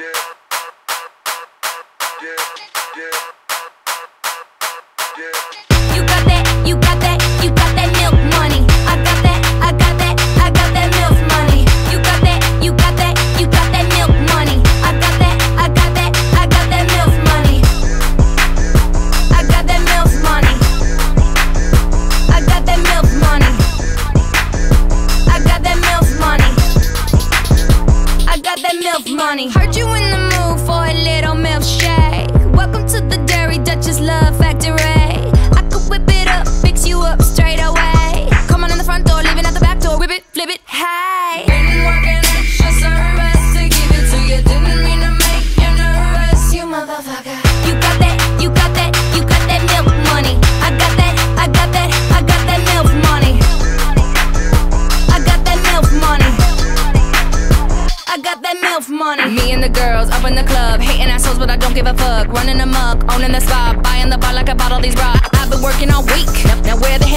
Yeah. Yeah. Yeah. money. Heard you in the mood for a little milkshake. Welcome to the day. MILF money. Me and the girls up in the club, hating assholes, but I don't give a fuck. Running amok, owning the spot, buying the bar like I bought all these rocks. I've been working all week. Now, now where the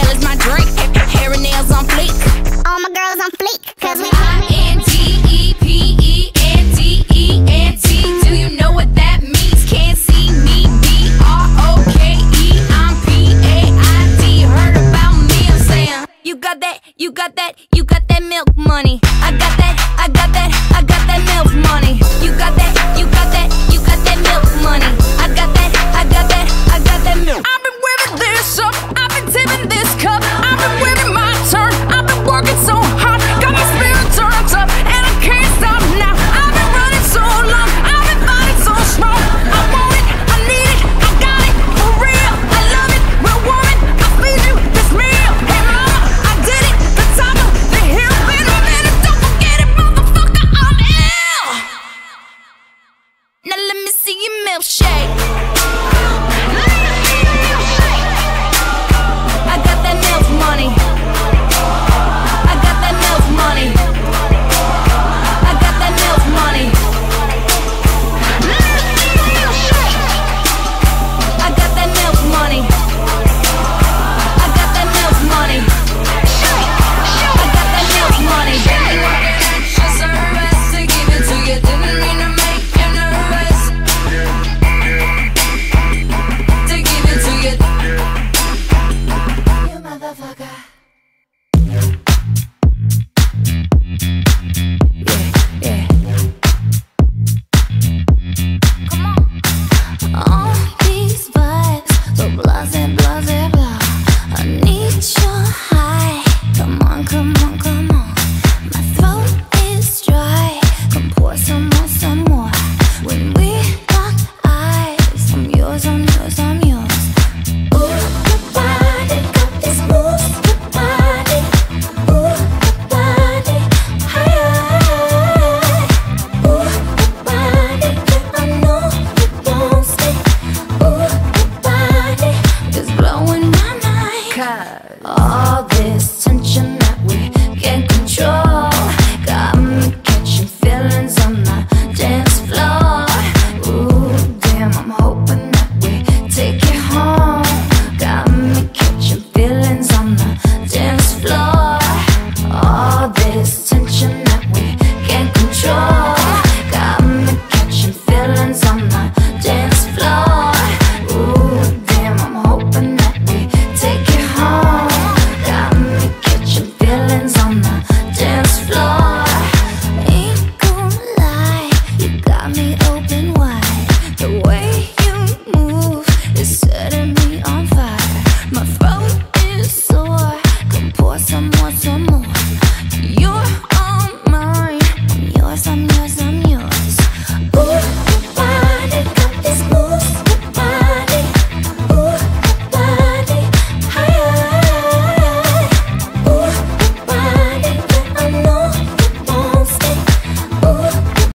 that, you got that, you got that MILF money. I got that, I got that, I got that MILF money. You got that, you got that, you got that MILF money. Blase, blase. All this tension that we can't